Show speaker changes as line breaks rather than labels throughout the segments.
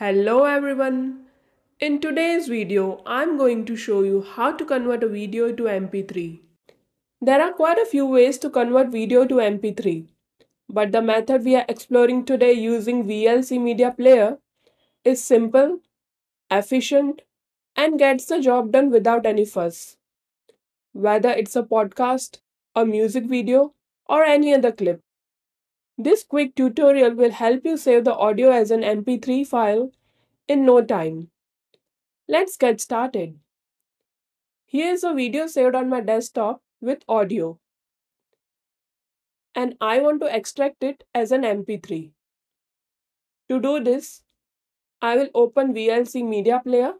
Hello everyone. In today's video, I'm going to show you how to convert a video to MP3. There are quite a few ways to convert video to MP3, but the method we are exploring today using VLC Media Player is simple, efficient, and gets the job done without any fuss. Whether it's a podcast, a music video, or any other clip. This quick tutorial will help you save the audio as an MP3 file in no time. Let's get started. Here is a video saved on my desktop with audio. And I want to extract it as an MP3. To do this, I will open VLC Media Player,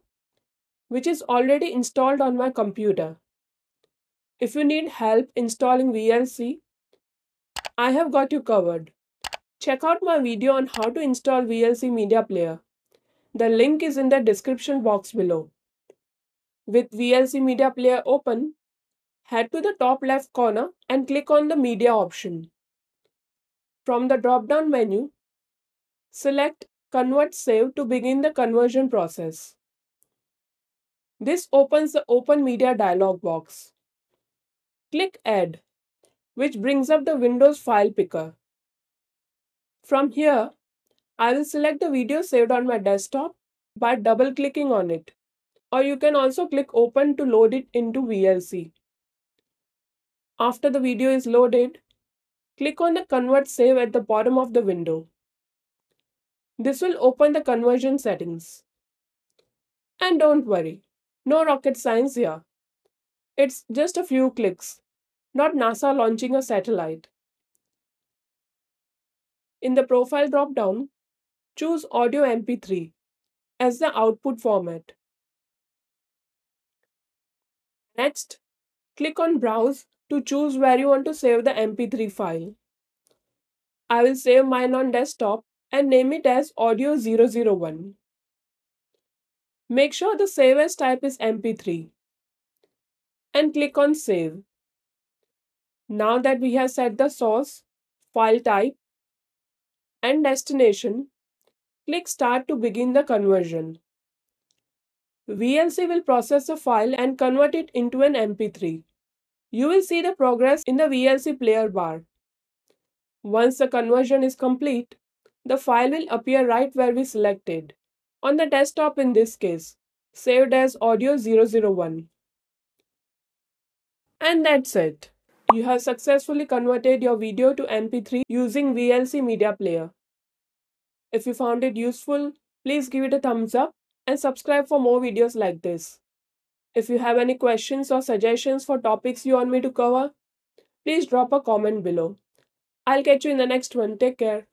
which is already installed on my computer. If you need help installing VLC, I have got you covered. Check out my video on how to install VLC Media Player. The link is in the description box below. With VLC Media Player open, head to the top left corner and click on the Media option. From the drop-down menu, select Convert Save to begin the conversion process. This opens the Open Media dialog box. Click Add which brings up the Windows file picker. From here, I will select the video saved on my desktop by double clicking on it. Or you can also click open to load it into VLC. After the video is loaded, click on the convert save at the bottom of the window. This will open the conversion settings. And don't worry, no rocket science here. It's just a few clicks not NASA launching a satellite. In the profile drop-down, choose Audio MP3 as the output format. Next, click on Browse to choose where you want to save the MP3 file. I will save mine on desktop and name it as Audio 001. Make sure the save as type is MP3 and click on Save. Now that we have set the source, file type, and destination, click Start to begin the conversion. VLC will process the file and convert it into an MP3. You will see the progress in the VLC player bar. Once the conversion is complete, the file will appear right where we selected. On the desktop in this case, saved as Audio 001. And that's it. You have successfully converted your video to MP3 using VLC Media Player. If you found it useful, please give it a thumbs up and subscribe for more videos like this. If you have any questions or suggestions for topics you want me to cover, please drop a comment below. I'll catch you in the next one. Take care.